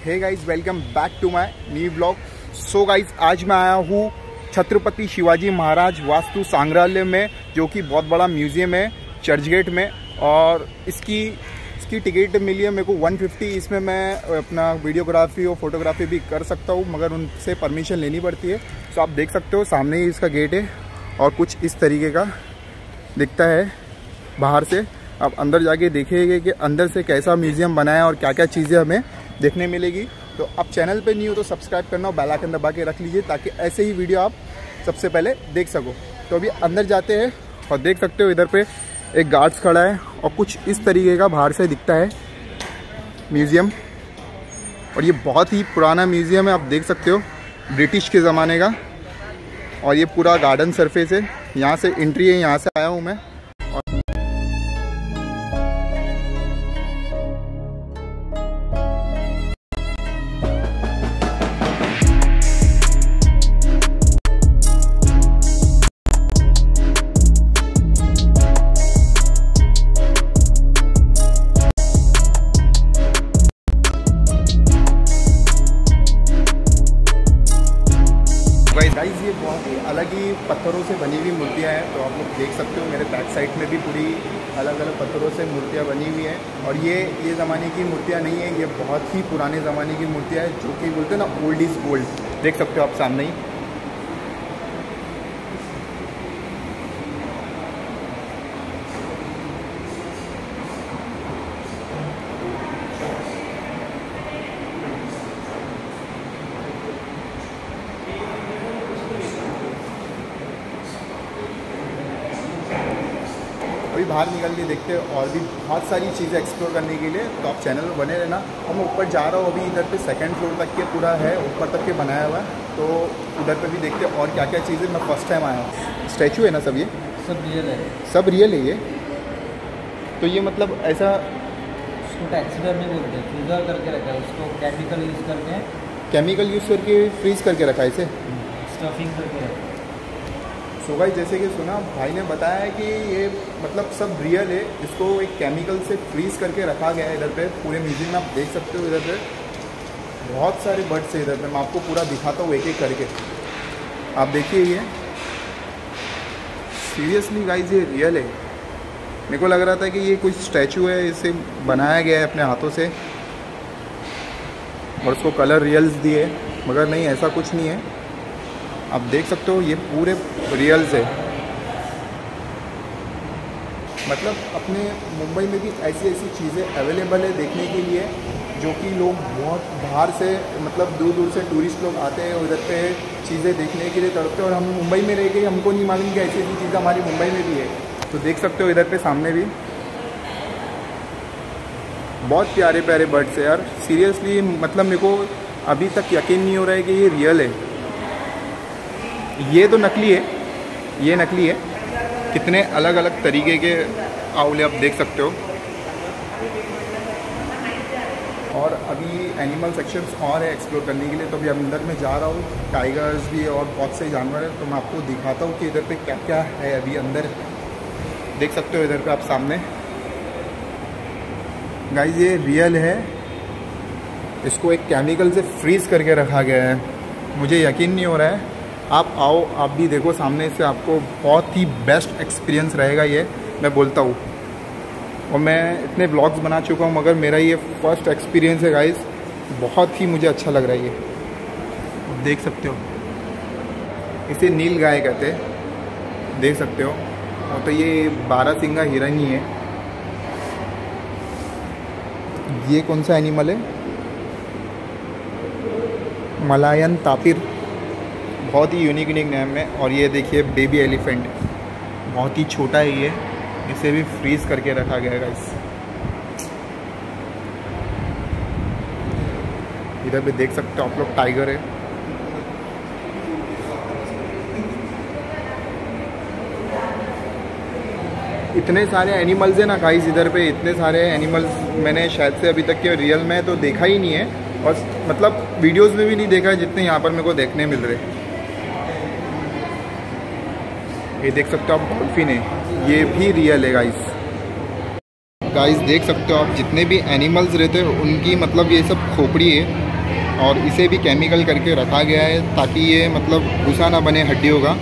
Guys welcome back to my new blog so guys आज मैं आया हूँ छत्रपति शिवाजी महाराज वास्तु संग्रहालय में, जो कि बहुत बड़ा म्यूज़ियम है चर्च गेट में। और इसकी इसकी टिकट मिली है मेरे को 150 इसमें मैं अपना वीडियोग्राफी और फोटोग्राफी भी कर सकता हूँ, मगर उनसे परमिशन लेनी पड़ती है। तो आप देख सकते हो, सामने ही इसका गेट है और कुछ इस तरीके का दिखता है बाहर से। आप अंदर जाके देखेंगे कि अंदर से कैसा म्यूज़ियम बनाया और क्या क्या चीज़ें हमें देखने मिलेगी। तो आप चैनल पे न्यू तो सब्सक्राइब करना और बेल दबा के रख लीजिए ताकि ऐसे ही वीडियो आप सबसे पहले देख सको। तो अभी अंदर जाते हैं और देख सकते हो इधर पे एक गार्ड्स खड़ा है और कुछ इस तरीके का बाहर से दिखता है। म्यूज़ियम और ये बहुत ही पुराना म्यूज़ियम है, आप देख सकते हो ब्रिटिश के ज़माने का। और ये पूरा गार्डन सरफेस है। यहाँ से एंट्री है, यहाँ से आया हूँ मैं। सकते हो मेरे बैक साइड में भी पूरी अलग अलग पत्थरों से मूर्तियाँ बनी हुई हैं। और ये ये ज़माने की मूर्तियाँ नहीं है, ये बहुत ही पुराने ज़माने की मूर्तियाँ हैं, जो कि बोलते हैं ना ओल्ड इज़ गोल्ड देख सकते हो आप सामने ही। अभी बाहर निकल के देखते हैं और भी बहुत सारी चीज़ें एक्सप्लोर करने के लिए तो आप चैनल में बने रहना। और मैं ऊपर जा रहा हूँ अभी इधर पे सेकंड फ्लोर तक के पूरा है ऊपर तक के बनाया हुआ है तो उधर पे भी देखते हैं और क्या क्या चीज़ें मैं फ़र्स्ट टाइम आया हूँ। स्टैचू है ना सब ये? सब रियल है। सब रियल है ये। तो ये मतलब ऐसा उसको टैक्सीडर में बोलते हैं। फ्रीजर करके रखा है उसको केमिकल यूज़ करके। केमिकल यूज़ करके फ्रीज करके रखा है इसे? स्टफिंग करके रखा है। सो भाई जैसे कि सुना, भाई ने बताया है कि ये मतलब सब रियल है। इसको एक केमिकल से फ्रीज करके रखा गया है इधर पे। पूरे म्यूज़ियम में आप देख सकते हो इधर पे। बहुत सारे बर्ड्स है इधर पे। मैं आपको पूरा दिखाता हूँ एक एक करके। आप देखिए ये। सीरियसली गाइज़ ये रियल है। मेरे को लग रहा था कि ये कुछ स्टैचू है, इसे बनाया गया है अपने हाथों से। और उसको कलर रियल्स दिए। मगर नहीं, ऐसा कुछ नहीं है। आप देख सकते हो, ये पूरे रियल्स है। मतलब अपने मुंबई में भी ऐसी ऐसी चीज़ें अवेलेबल है देखने के लिए, जो कि लोग बहुत बाहर से मतलब दूर दूर से टूरिस्ट लोग आते हैं उधर पे चीज़ें देखने के लिए तड़पते हैं। और हम मुंबई में रह गए हमको नहीं मालूम कि ऐसी ऐसी चीज़ें हमारी मुंबई में भी है। तो देख सकते हो इधर पे सामने भी। बहुत प्यारे प्यारे बर्ड्स है यार। सीरियसली मतलब मेरे को अभी तक यकीन नहीं हो रहा है कि ये रियल है। ये तो नकली है, ये नकली है। कितने अलग अलग तरीके के आउले आप देख सकते हो। और अभी एनिमल सेक्शंस और है एक्सप्लोर करने के लिए तो अभी अंदर में जा रहा हूँ। टाइगर्स भी और बहुत से जानवर हैं तो मैं आपको दिखाता हूँ कि इधर पे क्या क्या है अभी अंदर। देख सकते हो इधर पे आप सामने। गाइस ये रियल है। इसको एक केमिकल से फ्रीज करके रखा गया है। मुझे यकीन नहीं हो रहा है। आप आओ, आप भी देखो सामने से आपको बहुत ही बेस्ट एक्सपीरियंस रहेगा ये, मैं बोलता हूँ। और मैं इतने ब्लॉग्स बना चुका हूँ, मगर मेरा ये फ़र्स्ट एक्सपीरियंस है गाइस बहुत ही मुझे अच्छा लग रहा है ये। देख सकते हो। इसे नील गाय कहते हैं। देख सकते हो। और तो ये बारह सिंगा हिरन ही है। ये कौन सा एनिमल है? Malayan tapir. बहुत ही यूनिक यूनिक नेम है। और ये देखिए बेबी एलिफेंट बहुत ही छोटा है ये। इसे भी फ्रीज करके रखा गया है इस इधर भी देख सकते हो आप लोग टाइगर है। इतने सारे एनिमल्स हैं ना गाइस इधर पे। इतने सारे एनिमल्स मैंने शायद से अभी तक के रियल में तो देखा ही नहीं है। और मतलब वीडियोस में भी नहीं देखा है जितने यहाँ पर मेरे को देखने मिल रहे। ये देख सकते हो आप डॉल्फिन है। ये भी रियल है गाइस गाइस देख सकते हो आप, जितने भी एनिमल्स रहते हैं, उनकी मतलब ये सब खोपड़ी है, और इसे भी केमिकल करके रखा गया है, ताकि ये मतलब भूसा ना बने हड्डियों का।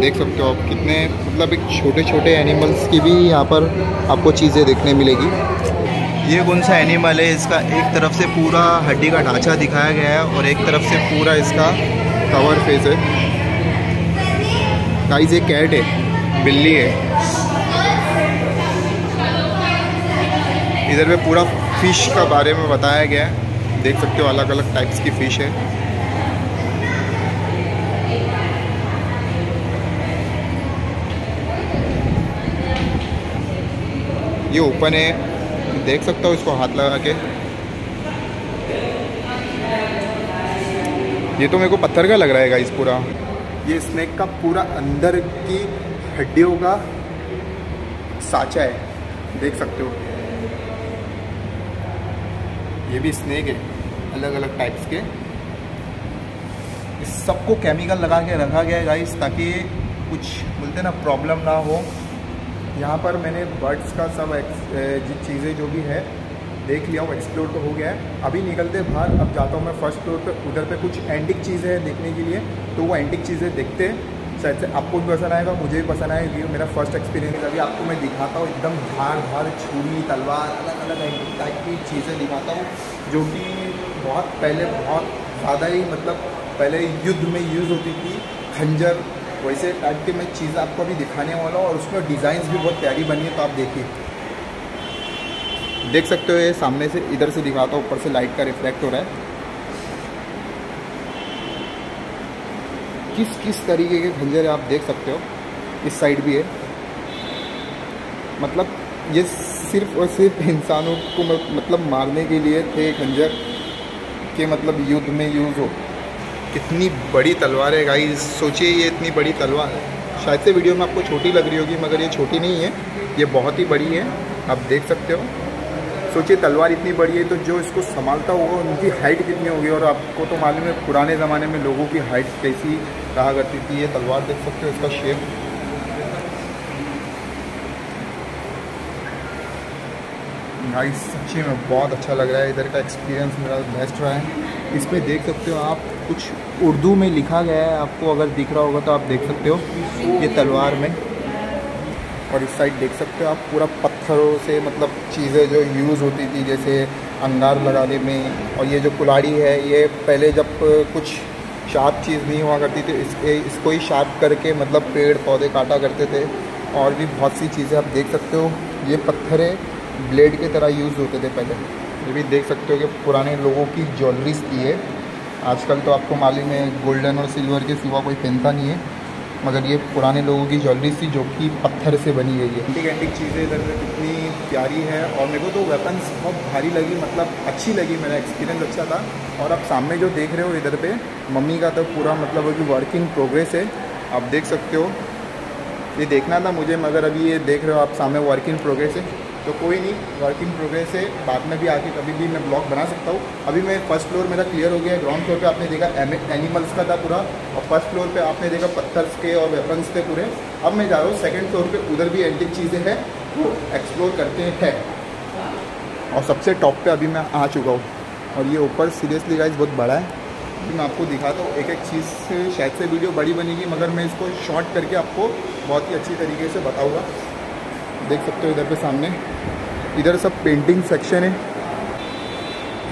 देख सकते हो आप, कितने मतलब एक छोटे छोटे एनिमल्स की भी यहाँ पर आपको चीज़ें देखने मिलेगी। ये कौन सा एनिमल है? इसका एक तरफ़ से पूरा हड्डी का ढांचा दिखाया गया है, और एक तरफ़ से पूरा इसका कवर फेस है। गाइस, ये कैट है, बिल्ली है। इधर पे पूरा फ़िश का बारे में बताया गया है। देख सकते हो अलग अलग टाइप्स की फ़िश है। ये ओपन है। देख सकते हो इसको हाथ लगा के। ये तो मेरे को पत्थर का लग रहा है इस पूरा। ये स्नेक का पूरा अंदर की हड्डियों का साचा है। देख सकते हो। ये भी स्नेक है अलग अलग टाइप्स के। इस सबको केमिकल लगा के रखा गया है गाइस ताकि कुछ बोलते ना प्रॉब्लम ना हो। यहाँ पर मैंने बर्ड्स का सब चीज़ें जो भी है देख लिया हूँ एक्सप्लोर तो हो गया है। अभी निकलते बाहर, अब जाता हूँ मैं फ़र्स्ट फ्लोर पे। उधर पे कुछ एंटिक चीज़ें हैं देखने के लिए तो वो एंटिक चीज़ें देखते हैं। शायद से आपको भी पसंद आएगा, मुझे भी पसंद आएगा, क्योंकि मेरा फ़र्स्ट एक्सपीरियंस अभी आपको मैं दिखाता हूँ, एकदम धार धार छुरी, तलवार, अलग अलग एंटिक टाइप की चीज़ें दिखाता हूँ, जो कि बहुत पहले बहुत ज़्यादा ही मतलब पहले युद्ध में यूज़ होती थी। खंजर, वैसे टाइप के मैं चीज़ आपको अभी दिखाने वाला हूँ, और उसमें डिज़ाइंस भी बहुत प्यारी बनी है तो आप देखिए। देख सकते हो ये सामने से, इधर से दिखाता हूँ ऊपर से लाइट का रिफ्लेक्ट हो रहा है। किस किस तरीके के खंजर आप देख सकते हो? इस साइड भी है। मतलब ये सिर्फ़ और सिर्फ़ इंसानों को मतलब मारने के लिए थे खंजर, के मतलब युद्ध में यूज़ हो। कितनी बड़ी तलवार है गाई सोचिए, ये इतनी बड़ी तलवार है। शायद से वीडियो में आपको छोटी लग रही होगी, मगर ये छोटी नहीं है। ये बहुत ही बड़ी है। आप देख सकते हो। सोचिए, तलवार इतनी बड़ी है तो जो इसको संभालता होगा, उनकी हाइट कितनी होगी? और आपको तो मालूम है, पुराने ज़माने में लोगों की हाइट कैसी रहा करती थी। ये तलवार देख सकते हो, इसका शेप गाइस सच्ची में बहुत अच्छा लग रहा है। इधर का एक्सपीरियंस मेरा बेस्ट रहा है। इसमें देख सकते हो आप, कुछ उर्दू में लिखा गया है। आपको अगर दिख रहा होगा तो आप देख सकते हो, ये तलवार में। और इस साइड देख सकते हो आप, पूरा पत्थरों से मतलब चीज़ें जो यूज़ होती थी, जैसे अंगार लगाने में और ये जो कुलाड़ी है, ये पहले जब कुछ शार्प चीज़ नहीं हुआ करती थी इसके इसको ही शार्प करके मतलब पेड़ पौधे काटा करते थे। और भी बहुत सी चीज़ें आप देख सकते हो, ये पत्थर ब्लेड की तरह यूज़ होते थे पहले। ये भी देख सकते हो कि पुराने लोगों की ज्वेलरीज की है। आजकल तो आपको मालूम है, गोल्डन और सिल्वर के सिवा कोई पहनता नहीं है। मगर ये पुराने लोगों की ज्वेलरी थी जो कि पत्थर से बनी गई है एंटिक एंटिक चीज़ें इधर कितनी प्यारी है और मेरे को तो वेपन्स बहुत भारी लगी मतलब अच्छी लगी, मेरा एक्सपीरियंस अच्छा था। और आप सामने जो देख रहे हो इधर पे, मम्मी का तो पूरा मतलब कि इन प्रोग्रेस है। आप देख सकते हो। ये देखना था मुझे, मगर अभी ये देख रहे हो आप, सामने वर्क इन प्रोग्रेस है। तो कोई नहीं वर्क इन प्रोग्रेस है। बाद में भी आके कभी भी मैं ब्लॉग बना सकता हूँ। अभी मैं फ़र्स्ट फ्लोर मेरा क्लियर हो गया ग्राउंड फ्लोर पे आपने देखा एनिमल्स का था पूरा। और फ़र्स्ट फ्लोर पे आपने देखा पत्थर्स के और वेपन्स थे पूरे। अब मैं जा रहा हूँ सेकेंड फ्लोर पे। उधर भी एंटिक चीज़ें हैं। वो एक्सप्लोर करते हैं। और सबसे टॉप पर अभी मैं आ चुका हूँ। और ये ऊपर सीरियसली गाइज़ बहुत बड़ा है। मैं आपको दिखाता हूँ एक एक चीज़ से शायद से वीडियो बड़ी बनेगी, मगर मैं इसको शॉर्ट करके आपको बहुत ही अच्छी तरीके से बताऊँगा। देख सकते हो इधर पे सामने। इधर सब पेंटिंग सेक्शन है।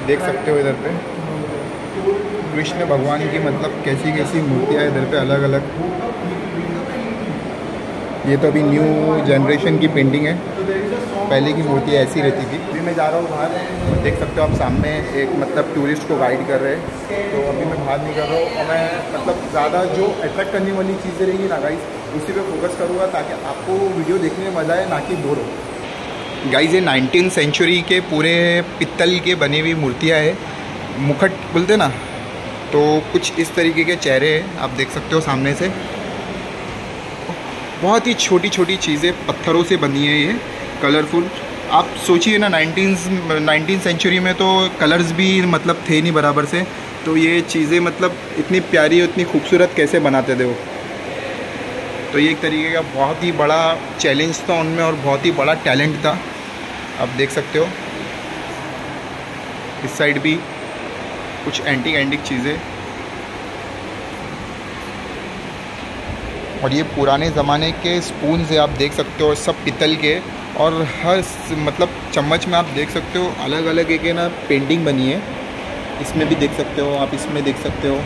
देख सकते हो इधर पे। कृष्ण भगवान की मतलब कैसी कैसी मूर्तियाँ इधर पे अलग अलग ये तो अभी न्यू जनरेशन की पेंटिंग है। पहले की मूर्ति ऐसी रहती थी। मैं जा रहा हूँ बाहर। देख सकते हो, आप सामने एक मतलब टूरिस्ट को गाइड कर रहे हैं। तो अभी मैं बाहर नहीं कर रहा हूँ और मैं मतलब ज़्यादा जो अट्रैक्ट करने वाली चीज़ें रहेंगी ना गाइस उसी पे फोकस करूँगा ताकि आपको वीडियो देखने में मज़ा आए, ना कि बोर हो। गाइज़ ये नाइनटीन सेंचुरी के पूरे पित्तल के बनी हुई मूर्तियाँ है। मुखट बोलते ना? तो कुछ इस तरीके के चेहरे हैं, आप देख सकते हो सामने से। बहुत ही छोटी छोटी चीज़ें पत्थरों से बनी है ये कलरफुल आप सोचिए ना नाइनटीन नाइनटीन सेंचुरी में तो कलर्स भी मतलब थे नहीं बराबर से। तो ये चीज़ें मतलब इतनी प्यारी और इतनी खूबसूरत कैसे बनाते थे वो? तो ये एक तरीके का बहुत ही बड़ा चैलेंज था उनमें और बहुत ही बड़ा टैलेंट था। आप देख सकते हो। इस साइड भी कुछ एंटिक एंटिक चीज़ें। और ये पुराने ज़माने के स्पून से आप देख सकते हो सब पितल के। और हर मतलब चम्मच में आप देख सकते हो अलग अलग एक ना पेंटिंग बनी है। इसमें भी देख सकते हो आप, इसमें देख सकते हो।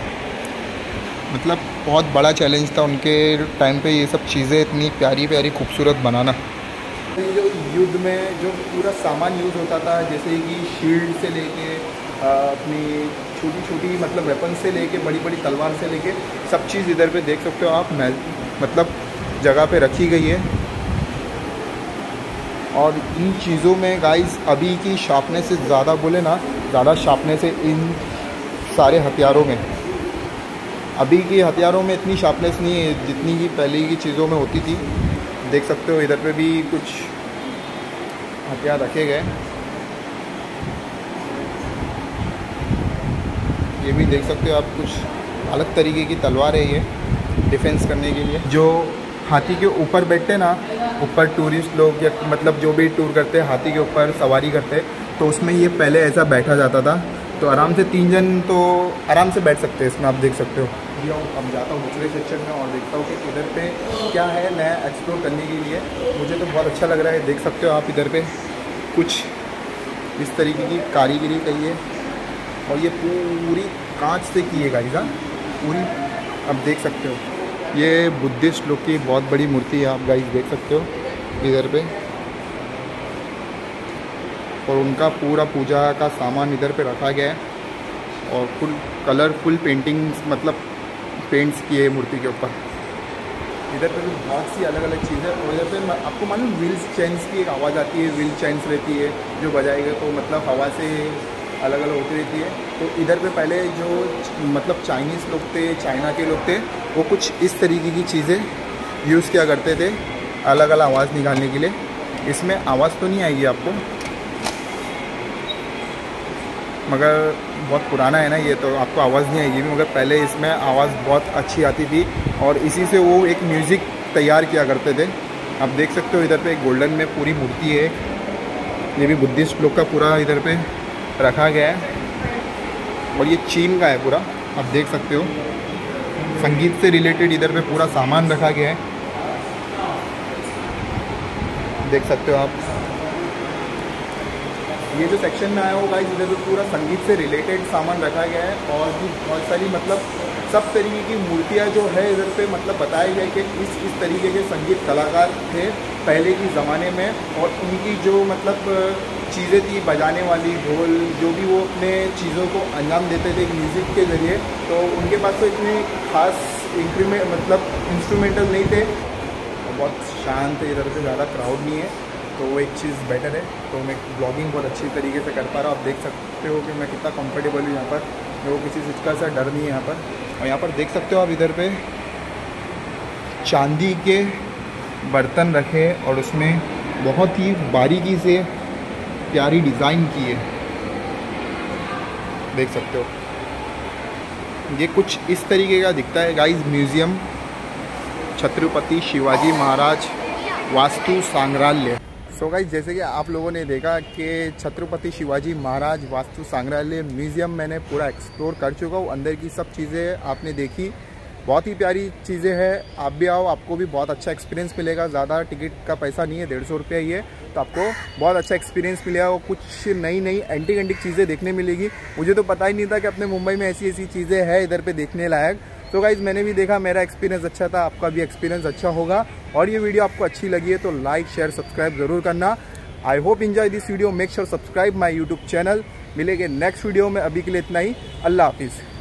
मतलब बहुत बड़ा चैलेंज था उनके टाइम पे ये सब चीज़ें, इतनी प्यारी प्यारी, खूबसूरत बनाना। जो युद्ध में जो पूरा सामान यूज़ होता था, जैसे कि शील्ड से लेके अपनी छोटी छोटी मतलब वेपन से लेके बड़ी बड़ी तलवार से लेके, सब चीज़ इधर पे देख सकते हो आप मतलब जगह पे रखी गई है। और इन चीज़ों में गाइस अभी की शार्पनेस से ज़्यादा बोले ना, ज़्यादा शार्पनेस है इन सारे हथियारों में। अभी की हथियारों में इतनी शार्पनेस नहीं है जितनी की पहले की चीज़ों में होती थी। देख सकते हो, इधर पे भी कुछ हथियार रखे गए। ये भी देख सकते हो आप, कुछ अलग तरीके की तलवार है ये डिफेंस करने के लिए। जो हाथी के ऊपर बैठते ना, ऊपर टूरिस्ट लोग या मतलब जो भी टूर करते, हाथी के ऊपर सवारी करते तो उसमें ये पहले ऐसा बैठा जाता था। तो आराम से तीन जन तो आराम से बैठ सकते हैं, इसमें आप देख सकते हो। जी अब जाता हूँ दूसरे सेक्शन में और देखता हूँ कि इधर पे क्या है नया एक्सप्लोर करने के लिए। मुझे तो बहुत अच्छा लग रहा है, देख सकते हो आप इधर पे। कुछ इस तरीके की कारीगरी कही है। और ये पूरी कांच से की है गाइजा पूरी आप देख सकते हो। ये बुद्धिस्ट लोग की बहुत बड़ी मूर्ति है, आप गाइस देख सकते हो, इधर पे। और उनका पूरा पूजा का सामान इधर पे रखा गया है। और फुल कलरफुल पेंटिंग्स मतलब पेंट्स किए मूर्ति के ऊपर। इधर पे भी बहुत सी अलग अलग चीज़ें और इधर पे आपको मालूम व्हील्स चैन्स की एक आवाज़ आती है व्हील चैन्स रहती है, जो बजाएगा तो मतलब हवा से अलग अलग होती रहती है। तो इधर पे पहले जो मतलब चाइनीज़ लोग थे चाइना के लोग थे, वो कुछ इस तरीके की चीज़ें यूज़ किया करते थे अलग अलग आवाज़ निकालने के लिए। इसमें आवाज़ तो नहीं आएगी आपको। मगर बहुत पुराना है ना ये तो आपको आवाज़ नहीं आएगी मगर पहले इसमें आवाज़ बहुत अच्छी आती थी और इसी से वो एक म्यूज़िक तैयार किया करते थे। आप देख सकते हो इधर पे गोल्डन में पूरी मूर्ति है। ये भी बुद्धिस्ट लोग का पूरा इधर पे रखा गया है। और ये चीन का है पूरा, आप देख सकते हो। संगीत से रिलेटेड इधर पे पूरा सामान रखा गया है। देख सकते हो आप। ये जो सेक्शन में आया होगा इधर पे पूरा संगीत से रिलेटेड सामान रखा गया है। और भी बहुत सारी मतलब सब तरीके की मूर्तियाँ जो है इधर पे मतलब बताया गया कि इस इस तरीके के संगीत कलाकार थे। पहले के ज़माने में और उनकी जो मतलब चीज़ें थी, बजाने वाली, ढोल, जो भी वो अपने चीज़ों को अंजाम देते थे म्यूज़िक के ज़रिए तो उनके पास तो इतने खास इंक्रीमेंट मतलब इंस्ट्रूमेंटल नहीं थे। बहुत शांत है, इधर से ज़्यादा क्राउड नहीं है तो वो एक चीज़ बेटर है। तो मैं ब्लॉगिंग बहुत अच्छी तरीके से कर पा रहा हूँ। आप देख सकते हो कि मैं कितना कंफर्टेबल हूँ यहाँ पर। मेरे को किसी चीज़ का सा डर नहीं है यहाँ पर। और यहाँ पर देख सकते हो आप इधर पे, चांदी के बर्तन रखे और उसमें बहुत ही बारीकी से प्यारी डिज़ाइन की है। देख सकते हो। ये कुछ इस तरीके का दिखता है। Guys, museum, Chhatrapati Shivaji Maharaj, Vastu Sangrahalaya. So so guys जैसे कि आप लोगों ने देखा कि छत्रपति शिवाजी महाराज, वास्तु संग्रहालय, म्यूज़ियम मैंने पूरा एक्सप्लोर कर चुका हूँ। अंदर की सब चीज़ें आपने देखी। बहुत ही प्यारी चीज़ें हैं। आप भी आओ, आपको भी बहुत अच्छा एक्सपीरियंस मिलेगा। ज़्यादा टिकट का पैसा नहीं है, डेढ़ सौ रुपया ही है। तो आपको बहुत अच्छा एक्सपीरियंस मिलेगा। और कुछ नई नई एंटिक एंटिक चीज़ें देखने मिलेगी। मुझे तो पता ही नहीं था कि अपने मुंबई में ऐसी ऐसी चीज़ें हैं इधर पे देखने लायक। तो गाइज़ मैंने भी देखा, मेरा एक्सपीरियंस अच्छा था, आपका भी एक्सपीरियंस अच्छा होगा। और ये वीडियो आपको अच्छी लगी है तो लाइक शेयर सब्सक्राइब ज़रूर करना। I hope enjoy this video make sure subscribe my YouTube channel मिलेंगे नेक्स्ट वीडियो में। अभी के लिए इतना ही। अल्लाह हाफिज़।